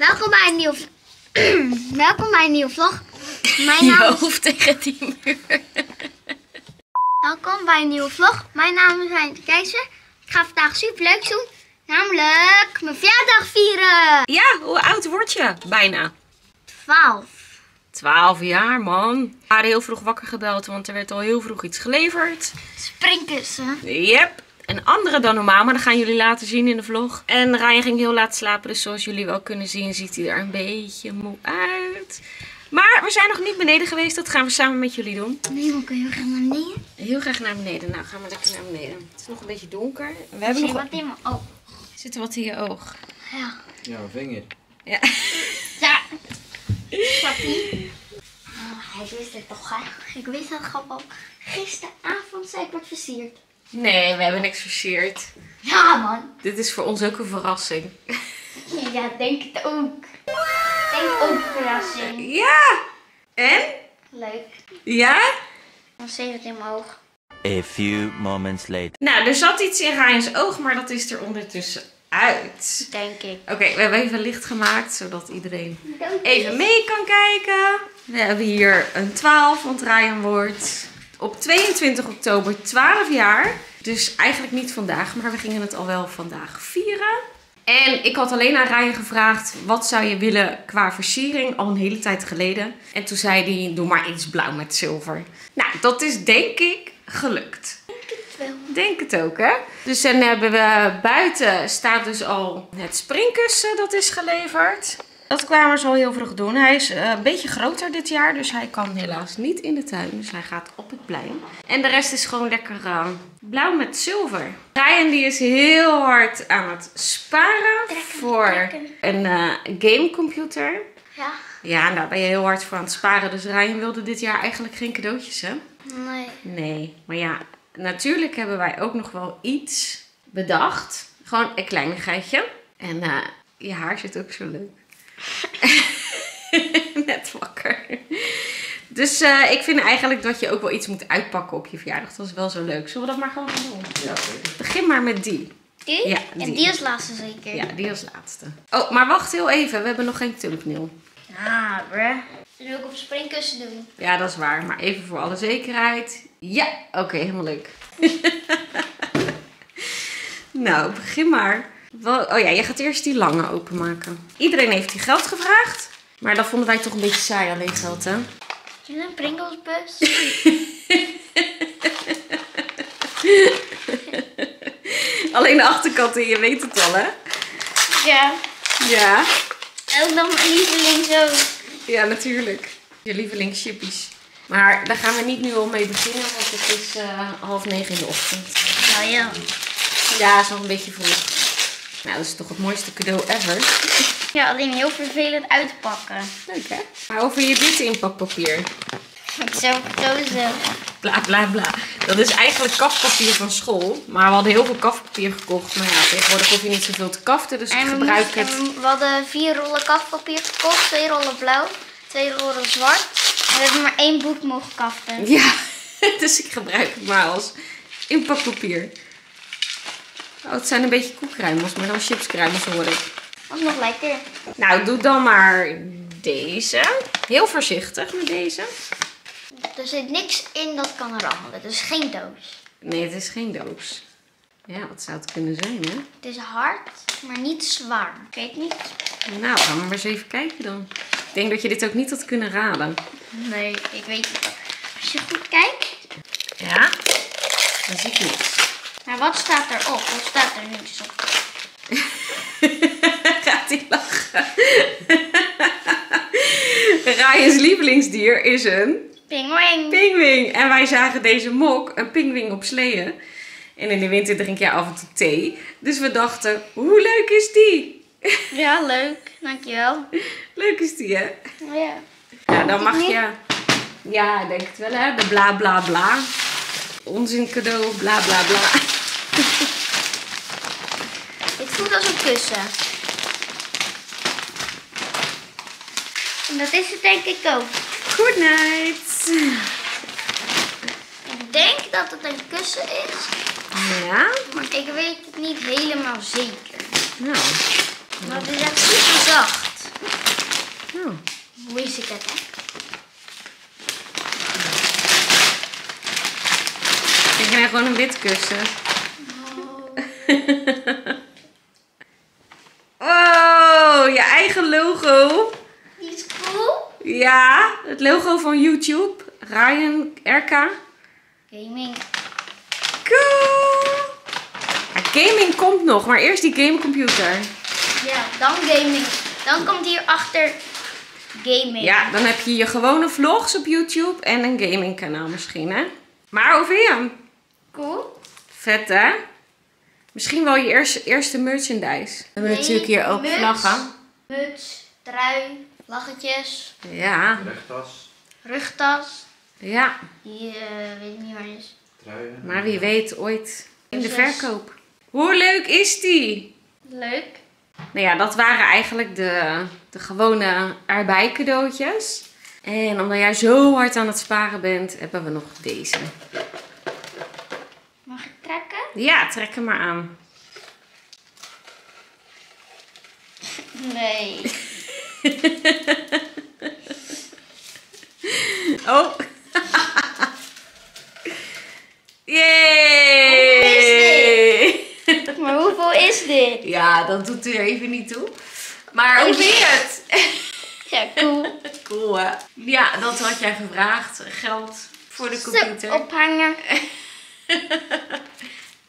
Welkom bij een nieuwe Welkom bij een nieuwe vlog. Mijn Je naam is... hoofd tegen die muur. Welkom bij een nieuwe vlog. Mijn naam is Hein de Keizer. Ik ga vandaag super leuk doen. Namelijk mijn verjaardag vieren. Ja, hoe oud word je? Bijna. 12. 12 jaar, man. We waren heel vroeg wakker gebeld, want er werd al heel vroeg iets geleverd. Springkussen. Yep. En andere dan normaal, maar dat gaan jullie later zien in de vlog. En Ryan ging heel laat slapen, dus zoals jullie wel kunnen zien, ziet hij er een beetje moe uit. Maar we zijn nog niet beneden geweest, dat gaan we samen met jullie doen. Nee, maar kun je gaan naar beneden? Heel graag naar beneden. Nou, gaan we lekker naar beneden. Het is nog een beetje donker. We hebben nog... wat in mijn oog. Zit er wat in je oog? Ja. Ja, mijn vinger. Ja. Ja. Papi. Oh, ik wist het toch, hè? Ik wist dat gewoon gisteravond zei ik wordt versierd. Nee, we hebben niks versierd. Ja, man. Dit is voor ons ook een verrassing. Ja, denk het ook. Denk ook verrassing. Ja! En? Leuk. Ja? Dan zeef het in mijn oog. A few moments later. Nou, er zat iets in Ryan's oog, maar dat is er ondertussen uit. Denk ik. Oké, we hebben even licht gemaakt, zodat iedereen even mee kan kijken. We hebben hier een 12, want Ryan wordt op 22 oktober 12 jaar. Dus eigenlijk niet vandaag, maar we gingen het al wel vandaag vieren. En ik had alleen aan Ryan gevraagd, wat zou je willen qua versiering? Al een hele tijd geleden. En toen zei hij, doe maar iets blauw met zilver. Nou, dat is denk ik gelukt. Denk het ook, hè? Dus dan hebben we buiten staat dus al het springkussen dat is geleverd. Dat kwamen ze al heel vroeg doen. Hij is eh, een beetje groter dit jaar, dus hij kan helaas niet in de tuin. Dus hij gaat op het plein. En de rest is gewoon lekker eh, blauw met zilver. Ryan die is heel hard aan het sparen Trekken, voor trekken. een eh, gamecomputer. Ja. Ja, daar ben je heel hard voor aan het sparen. Dus Ryan wilde dit jaar eigenlijk geen cadeautjes, hè? Nee. Nee, maar ja, natuurlijk hebben wij ook nog wel iets bedacht. Gewoon een kleinigheidje. En eh, je haar zit ook zo leuk. Net wakker. Dus eh, ik vind eigenlijk dat je ook wel iets moet uitpakken op je verjaardag. Dat is wel zo leuk. Zullen we dat maar gewoon gaan doen? Ja, zeker. Begin maar met die. Die? Ja, En die. die als laatste zeker. Ja, die als laatste. Oh, maar wacht heel even. We hebben nog geen thumbnail. Ah, bruh. Dat wil ik op springkussen doen. Ja, dat is waar. Maar even voor alle zekerheid. Ja, oké, helemaal leuk. nou, begin maar. Oh ja, je gaat eerst die lange openmaken. Iedereen heeft die geld gevraagd. Maar dat vonden wij toch een beetje saai, alleen geld, hè? Is een Pringlesbus? Alleen de achterkant en je weet het al, hè? ja. Ja. Ook nog mijn lieveling zo. Ja, natuurlijk. Je lievelingschippies. Maar daar gaan we niet nu al mee beginnen, want het is eh, half negen in de ochtend. Nou ja. Ja, het is nog een beetje vroeg. Nou, dat is toch het mooiste cadeau ever. Ja, alleen heel vervelend uitpakken. Leuk hè? Maar over je dit inpakpapier. Ik zou gekozen. Bla bla bla. Dat is eigenlijk kafpapier van school. Maar we hadden heel veel kafpapier gekocht. Maar ja, tegenwoordig hoef je niet zoveel te kaften. Dus ik En gebruik het. we hadden vier rollen kafpapier gekocht. Twee rollen blauw. Twee rollen zwart. En we hebben maar één boek mogen kaften. Ja, dus ik gebruik het maar als inpakpapier. Oh, het zijn een beetje koekkruimels, maar dan chipskruimels hoor ik. Dat is nog lekker. Nou, doe dan maar deze. Heel voorzichtig met deze. Er zit niks in dat kan rammelen. Dus geen doos. Nee, het is geen doos. Ja, wat zou het kunnen zijn, hè? Het is hard, maar niet zwaar. Ik weet niet. Nou, gaan we maar eens even kijken dan. Ik denk dat je dit ook niet had kunnen raden. Nee, ik weet het. Als je goed kijkt. Ja? Dan zie ik niks. Maar wat staat erop? Wat staat er niks op? Gaat hij lachen? Ryan's lievelingsdier is een Pingwing. pingwing. En wij zagen deze mok, een pingwing op sleeën. En in de winter drink je af en toe thee. Dus we dachten, hoe leuk is die? Ja, leuk. Dankjewel. Leuk is die, hè? Ja. Ja, dan mag je... Ja, ik denk het wel, hè? De bla bla bla. Onzin cadeau, bla bla bla. Voelt als een kussen. En dat is het denk ik ook. Good night. Ik denk dat het een kussen is, Ja? maar ik weet het niet helemaal zeker. Nou, Maar het is echt super zacht. wist ik het, hè. Ik krijg gewoon een wit kussen. Oh, je eigen logo. Die is cool. Ja, het logo van YouTube. Ryan RK. Gaming. Cool. Ja, gaming komt nog, maar eerst die gamecomputer. Ja, dan gaming. Dan komt hierachter gaming. Ja, dan heb je je gewone vlogs op YouTube en een gamingkanaal misschien, hè? Maar over je. Cool. Vet, hè? Misschien wel je eerste, eerste merchandise. We hebben Nee, natuurlijk hier ook muts. vlaggen. Muts, trui, vlaggetjes, Ja, Rechttas, rugtas. ja. Die eh, weet ik niet waar is. truien. Maar wie weet ooit in de verkoop. Hoe leuk is die? Leuk. Nou ja, dat waren eigenlijk de, de gewone erbij cadeautjes. En omdat jij zo hard aan het sparen bent, hebben we nog deze. Mag ik trekken? Ja, trek hem maar aan. Nee. Oh. Yay! maar hoeveel is dit? Ja, dat doet er even niet toe. Maar hoe vind je het? Ja, cool. Cool hè? Ja, dat had jij gevraagd. Geld voor de computer. Ophangen.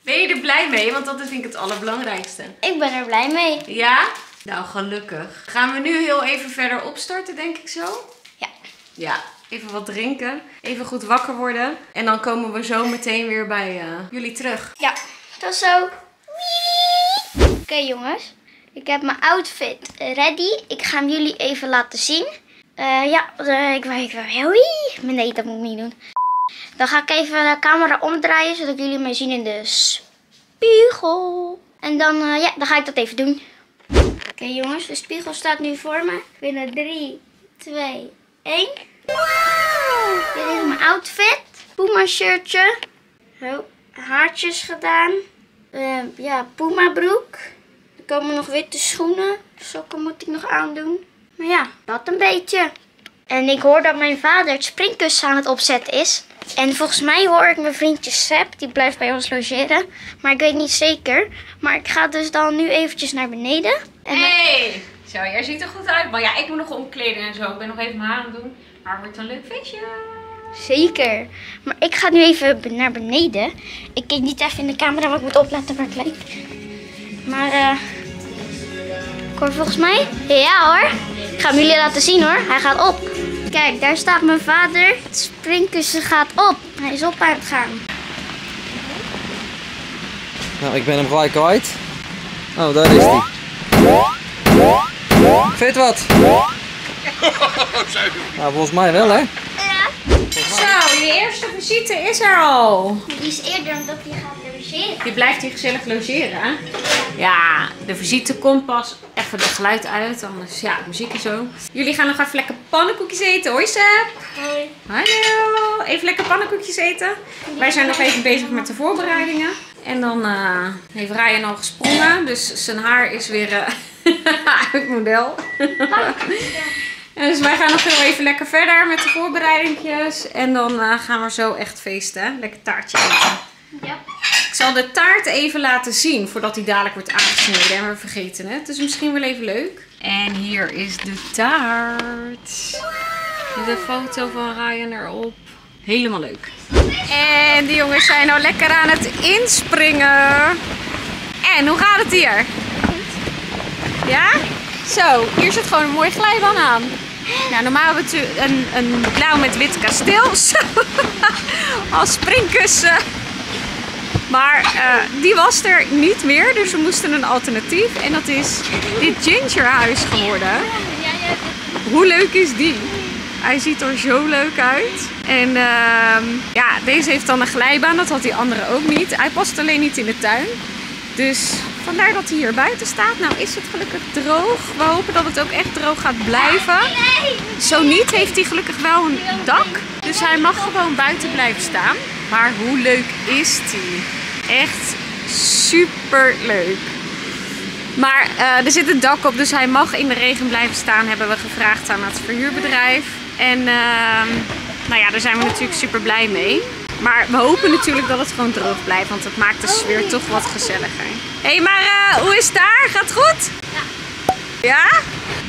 Ben je er blij mee? Want dat vind ik het allerbelangrijkste. Ik ben er blij mee. Ja? Nou, gelukkig. Gaan we nu heel even verder opstarten, denk ik zo? Ja. Ja, even wat drinken. Even goed wakker worden. En dan komen we zo meteen weer bij eh, jullie terug. Ja, tot zo. Oké jongens, ik heb mijn outfit ready. Ik ga hem jullie even laten zien. Eh, ja, eh, ik weet wel. Nee, dat moet ik niet doen. Dan ga ik even de camera omdraaien, zodat jullie mij zien in de spiegel. En dan, ja, dan ga ik dat even doen. Oké jongens, de spiegel staat nu voor me. Binnen 3, 2, 1. Wow! Dit is mijn outfit. Puma shirtje. Zo, haartjes gedaan. Eh, ja, Puma broek. Er komen nog witte schoenen. Sokken moet ik nog aandoen. Maar ja, dat een beetje. En ik hoor dat mijn vader het springkussen aan het opzetten is. En volgens mij hoor ik mijn vriendje Seb, die blijft bij ons logeren. Maar ik weet niet zeker. Maar ik ga dus dan nu eventjes naar beneden. En Hey! Zo, jij ziet er goed uit. Maar ja, ik moet nog omkleden en zo. Ik ben nog even mijn haar aan het doen. Maar het wordt een leuk feestje. Zeker. Maar ik ga nu even naar beneden. Ik kijk niet even in de camera, want ik moet opletten waar het lijkt. Maar eh ik hoor volgens mij... Ja hoor. Ik ga hem jullie laten zien hoor. Hij gaat op. Kijk, daar staat mijn vader. Het springkussen gaat op. Hij is op aan het gaan. Nou, ik ben hem gelijk kwijt. Oh, daar is hij. Vind je het wat? Nou, volgens mij wel, hè? Ja. Zo, je eerste visite is er al. Die is eerder omdat hij gaat logeren. Je blijft hier gezellig logeren, hè? Ja, de visite komt pas even het geluid uit, anders ja, muziek en zo. Jullie gaan nog even lekker pannenkoekjes eten. Hoi Seb! Hoi. Hallo! Even lekker pannenkoekjes eten. Wij zijn nog even bezig met de voorbereidingen. En dan eh, heeft Ryan al gesprongen, dus zijn haar is weer eh, uit model. Dus wij gaan nog heel even lekker verder met de voorbereidingjes. En dan eh, gaan we zo echt feesten. Lekker taartje eten. Ja. Ik zal de taart even laten zien voordat die dadelijk wordt aangesneden. En we vergeten het. Dus misschien wel even leuk. En hier is de taart. Met een foto van Ryan erop. Helemaal leuk. En die jongens zijn nou lekker aan het inspringen. En hoe gaat het hier? Ja? Zo, hier zit gewoon een mooi glijbaan aan. Nou, normaal hebben we een, een blauw met wit kasteel. Zo. Als springkussen. Maar eh, die was er niet meer, dus we moesten een alternatief. En dat is dit gingerhuis geworden. Hoe leuk is die? Hij ziet er zo leuk uit. En ehm, ja, deze heeft dan een glijbaan, dat had die andere ook niet. Hij past alleen niet in de tuin. Dus vandaar dat hij hier buiten staat. Nou is het gelukkig droog. We hopen dat het ook echt droog gaat blijven. Zo niet heeft hij gelukkig wel een dak. Dus hij mag gewoon buiten blijven staan. Maar hoe leuk is die? Echt super leuk. Maar eh, er zit een dak op, dus hij mag in de regen blijven staan, hebben we gevraagd aan het verhuurbedrijf. En ehm, nou ja, daar zijn we natuurlijk super blij mee. Maar we hopen natuurlijk dat het gewoon droog blijft, want het maakt de sfeer toch wat gezelliger. Hé, hey, maar eh, hoe is het daar? Gaat het goed? Ja?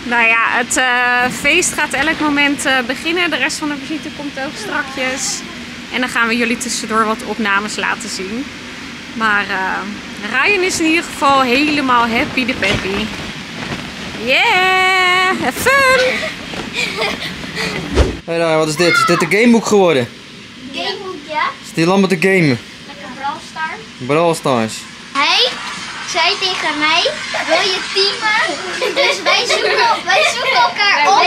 Nou ja, het eh, feest gaat elk moment eh, beginnen. De rest van de visite komt ook strakjes. En dan gaan we jullie tussendoor wat opnames laten zien. Maar Ryan is in ieder geval helemaal happy de peppy. Yeah! Have fun! Hé hey, wat is dit? Is dit de gameboek geworden? Ja. Die allemaal te gamen? Lekker Brawl Stars. Brawl Stars. Hij zei tegen mij, wil je teamen? Dus wij zoeken, wij zoeken elkaar op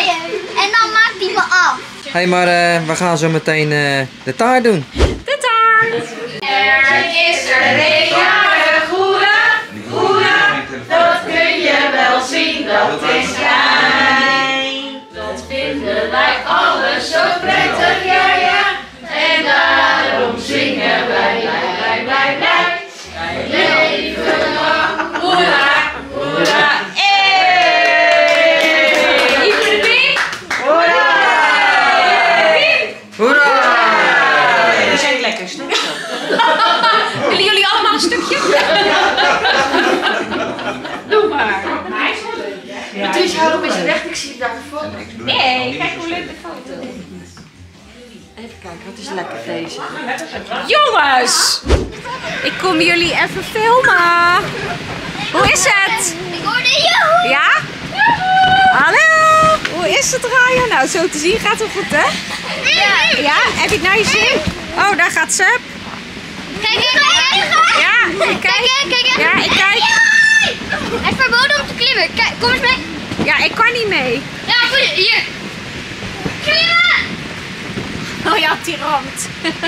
en dan maakt hij me af. Hé, hey, maar eh, we gaan zo meteen eh, de taart doen. De taart! Er is er een jarig, hoera, hoera. Dat kun je wel zien, dat is hij. Nee, kijk hoe leuk de foto. Even kijken, wat is lekker deze? Jongens! Ik kom jullie even filmen. Hoe is het? Ik hoorde je. Ja? Hallo! Hoe is het Ryan? Nou, zo te zien gaat het goed, hè? Ja. Ja? Heb je het naar je zin? Oh, daar gaat Seb. Kijk, kijk, kijk. Ja, ik kijk. Kijk, kijk, kijk. Ja, ik kijk. Het is verboden om te klimmen. Kijk, kom eens mee. Ja, ik kan niet mee. Ja, Hier. Klimmen. Oh ja, die ramt.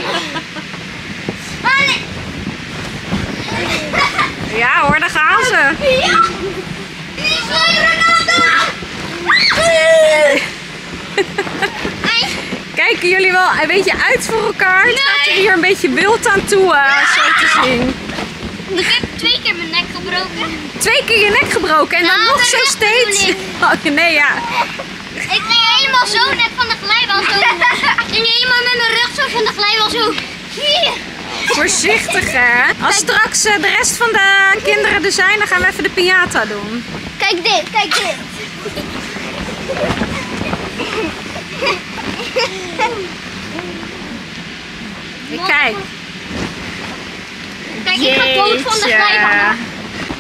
Ja hoor, daar gaan ze. Ja. Kijken jullie wel een beetje uit voor elkaar? Het gaat er hier een beetje wild aan toe, eh, zo te zien. Ik heb twee keer mijn nek gebroken. Twee keer je nek gebroken en dan Nou, nog zo steeds. Oh, nee, ja. Ik ging helemaal zo net van de glijbaan zo. Ik ging helemaal met mijn rug zo van de glijbaan zo. Voorzichtig, hè. Als straks eh, de rest van de kinderen er zijn, dan gaan we even de piñata doen. Kijk dit, kijk dit. Ik kijk. Kijk, ik ga dood van de glijbaan.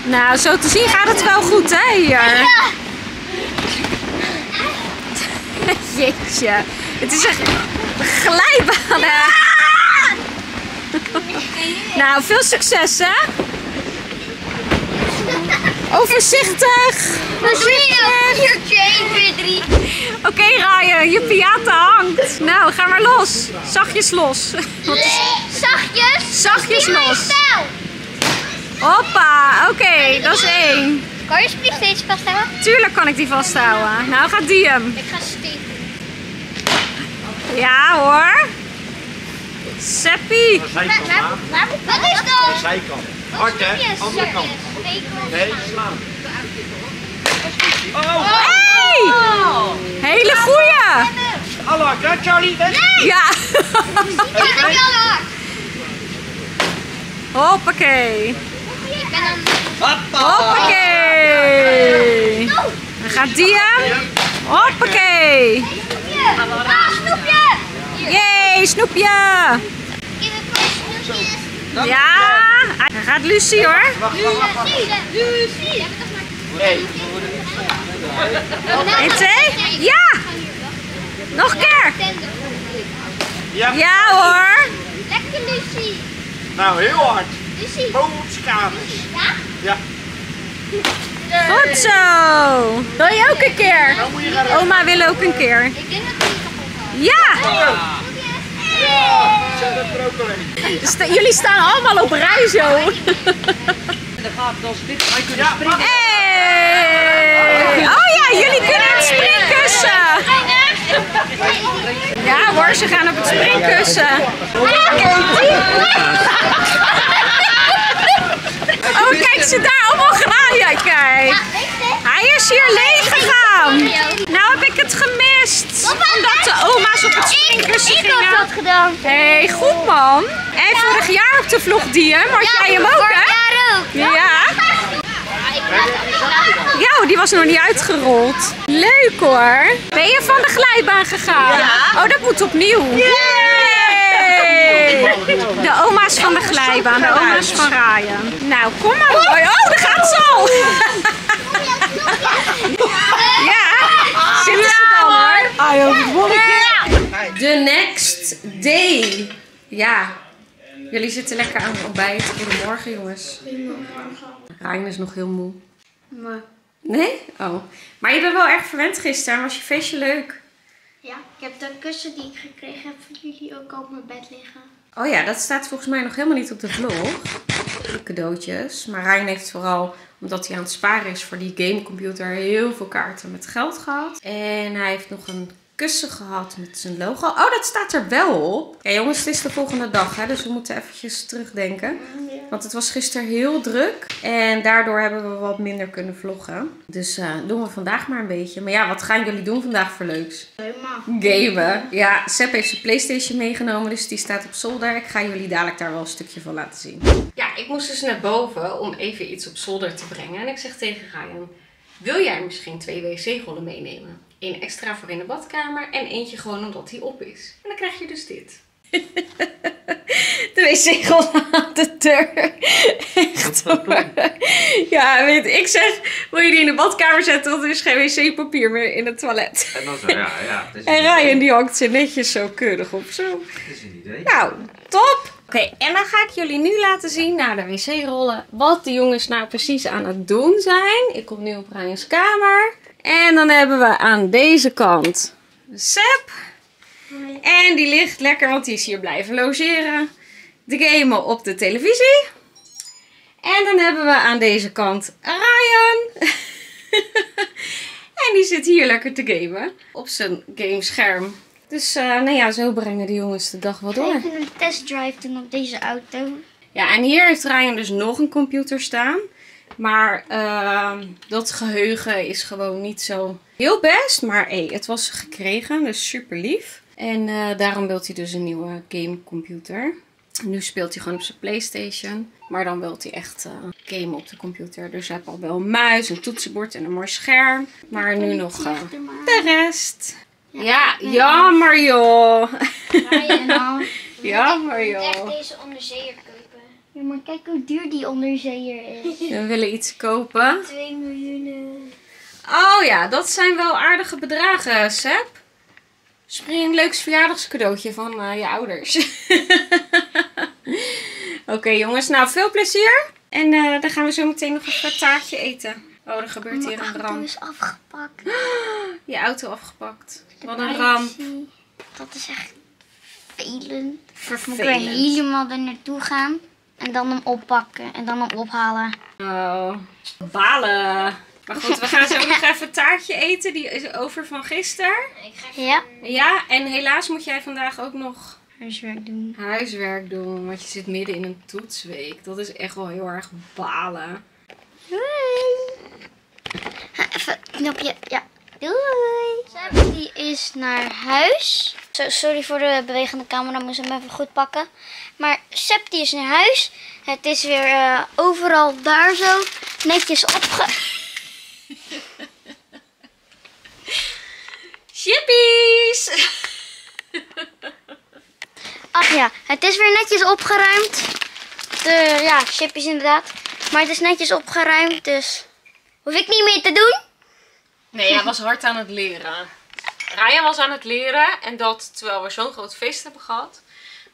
Nou, zo te zien gaat het wel goed, hè, hier. Ja. Jeetje. Het is echt glijbaan, hè. Nou, veel succes, hè. Doe je? Hier, 1, 2, 3. Oké, Ryan, je piata hangt. Nou, ga maar los. Zachtjes los. Wat is... Zachtjes. Zachtjes los. Hoppa, oké, dat is één. Kan je spieg steeds vasthouden? Tuurlijk kan ik die vasthouden. Nou gaat die hem. Ik ga steken. Ja hoor. Seppie. Waar, waar, waar moet Wat is dat? Zijkant. Wat Hard is hè? dat? Andere kant. Nee, slaan. Hey! Hele goeie. Hallo, hè Charlie? Weg. Ja. Ik ben ook wel hard. Hoppakee. Ik ben dan... Hoppakee. Dan gaat die hem. Hoppakee. Snoepje. Ah, snoepje. Jee, snoepje. Ik heb een paar snoepjes. Ja. Dan gaat Lucie hoor. Lucie. Lucie. Nee. Twee. Ja. Nog een keer. Ja. Ja hoor. Lekker Lucie. Nou, heel hard. Lucie. Boomskaders. Ja? Ja. Goed zo. Wil je ook een keer? Nou. Oma wil ook een keer. Ik denk dat die kapot gaat. Ja. Ja, zet het er ook. Sta- jullie staan allemaal op rij zo. Ja, maar Hey. Oh ja, jullie kunnen het springkussen. Ja hoor, ze gaan op het springkussen. Oh, kijk ze daar allemaal graaien. Kijk. Hij is hier leeg gegaan. Nou heb ik het gemist. Omdat de oma's op het springkussen Ik had gingen. dat gedaan. Hé, hey, goed man. En vorig jaar op de vlog die hem. Had jij hem ook, vorig hè? jaar ook. Ja. Ja, die was nog niet uitgerold. Leuk hoor. Ben je van de glijbaan gegaan? Oh, dat moet opnieuw. Yay! De oma's van de glijbaan, de oma's van Ryan. Nou, kom maar. Oh, daar gaat ze al. Ja, zitten ze dan hoor. The next day. Ja, jullie zitten lekker aan het ontbijt. Goedemorgen jongens. Ryan is nog heel moe. Nee? Oh. Maar je bent wel erg verwend gisteren. Was je feestje leuk? Ja, ik heb de kussen die ik gekregen heb voor jullie ook op mijn bed liggen. Oh ja, dat staat volgens mij nog helemaal niet op de vlog. De cadeautjes. Maar Ryan heeft vooral, omdat hij aan het sparen is voor die gamecomputer, heel veel kaarten met geld gehad. En hij heeft nog een kussen gehad met zijn logo. Oh, dat staat er wel op. Ja jongens, het is de volgende dag, hè, dus we moeten eventjes terugdenken. Want het was gisteren heel druk. En daardoor hebben we wat minder kunnen vloggen. Dus eh, doen we vandaag maar een beetje. Maar ja, wat gaan jullie doen vandaag voor leuks? Helemaal. Gamen. Ja, Sepp heeft zijn Playstation meegenomen, dus die staat op zolder. Ik ga jullie dadelijk daar wel een stukje van laten zien. Ja, ik moest dus naar boven om even iets op zolder te brengen. En ik zeg tegen Ryan, wil jij misschien twee wc-rollen meenemen? Eén extra voor in de badkamer en eentje gewoon omdat die op is. En dan krijg je dus dit. De wc-rollen aan de deur. Echt hoor. Ja, weet ik zeg, wil je die in de badkamer zetten, want er is geen wc-papier meer in het toilet. En dan zo, ja, ja. Het is En Ryan die hangt ze netjes zo keurig op zo. Het is een idee. Nou, top! Oké, en dan ga ik jullie nu laten zien naar de wc-rollen wat de jongens nou precies aan het doen zijn. Ik kom nu op Ryan's kamer. En dan hebben we aan deze kant Sep. En die ligt lekker, want die is hier blijven logeren. De gamen op de televisie. En dan hebben we aan deze kant Ryan. en die zit hier lekker te gamen op zijn gamescherm. Dus eh, nou ja, zo brengen de jongens de dag wel door. Even een testdrive doen op deze auto. Ja, en hier heeft Ryan dus nog een computer staan. Maar ehm, dat geheugen is gewoon niet zo heel best. Maar hey, het was gekregen, dus super lief. En eh, daarom wil hij dus een nieuwe gamecomputer. Nu speelt hij gewoon op zijn Playstation. Maar dan wil hij echt eh gamen op de computer. Dus hij heeft al wel een muis, een toetsenbord en een mooi scherm. Maar nu nog eh, de rest. Ja, jammer joh. Al. Jammer Echt joh. deze onderzeeër. Ja, maar kijk hoe duur die onderzeeër is. We willen iets kopen. 2 miljoen. Oh ja, dat zijn wel aardige bedragen, Seb. Misschien een leuks verjaardagscadeautje van eh, je ouders. Oké jongens, nou veel plezier. En eh, dan gaan we zo meteen nog een taartje eten. Oh, er gebeurt hier Mijn een auto ramp. is afgepakt. Je auto afgepakt. Wat een ramp. Dat is echt vervelend. Moet ik weer Vervelend. helemaal er naartoe gaan. En dan hem oppakken. En dan hem ophalen. Oh, balen. Maar goed, we gaan zo nog even taartje eten. Die is over van gisteren. Ja. Ja, en helaas moet jij vandaag ook nog Huiswerk doen. huiswerk doen, want je zit midden in een toetsweek. Dat is echt wel heel erg balen. Doei. Ha, Even knopje. Ja. Doei. Seb die is naar huis. Zo, sorry voor de bewegende camera. Moest hem even goed pakken. Maar Seb die is naar huis. Het is weer eh, overal daar zo. Netjes opge... Chippies! Ach ja, het is weer netjes opgeruimd. De, ja, chipjes inderdaad. Maar het is netjes opgeruimd, dus hoef ik niet meer te doen. Nee, hij was hard aan het leren. Ryan was aan het leren en dat terwijl we zo'n groot feest hebben gehad,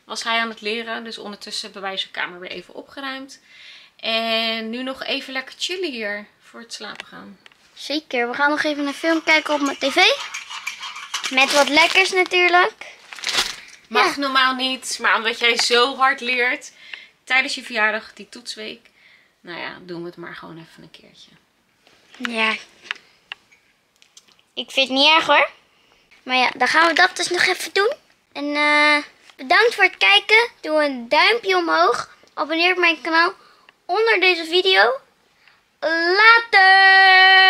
was hij aan het leren. Dus ondertussen hebben wij zijn kamer weer even opgeruimd. En nu nog even lekker chillen hier voor het slapen gaan. Zeker, we gaan nog even een film kijken op mijn tv. Met wat lekkers natuurlijk. Mag normaal niet, maar omdat jij zo hard leert tijdens je verjaardag, die toetsweek. Nou ja, doen we het maar gewoon even een keertje. Ja. Ik vind het niet erg hoor. Maar ja, dan gaan we dat dus nog even doen. En eh, bedankt voor het kijken. Doe een duimpje omhoog. Abonneer op mijn kanaal onder deze video. later.